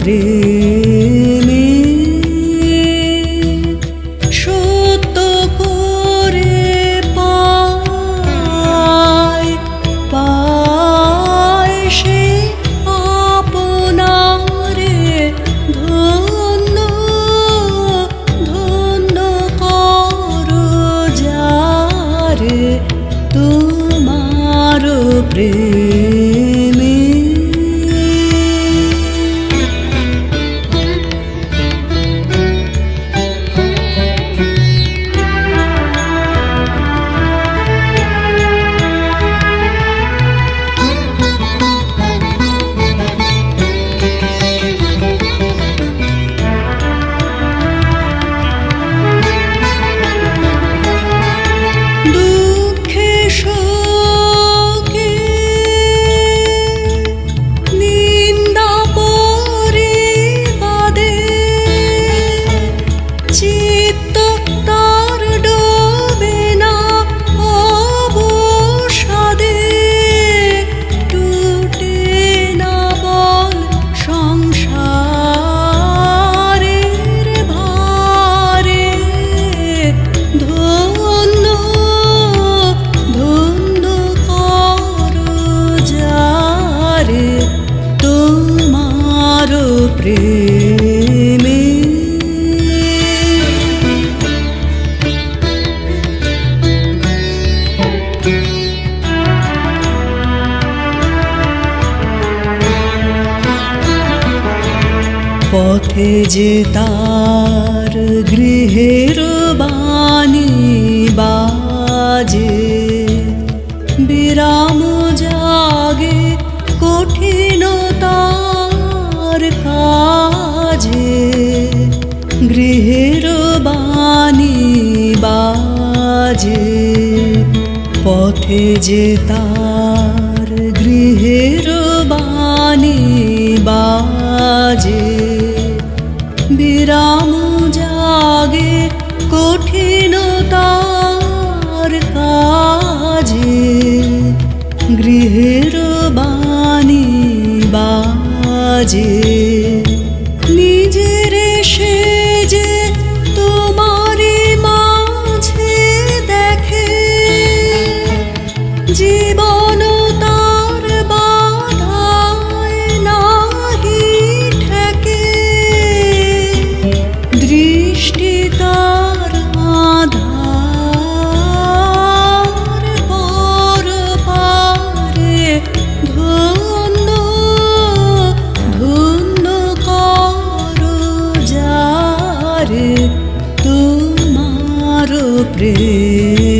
প্রেমে সত করে পায় পায় সে আপনারে। ধন্য ধন্য কর যারে তোমার প্রেম। পথে যে তার গৃহের বাণী বাজে, বিরাম জাগে কঠিন তার কাজে, গৃহের বাণী বাজে, পথে যে তার 自己。Krishna.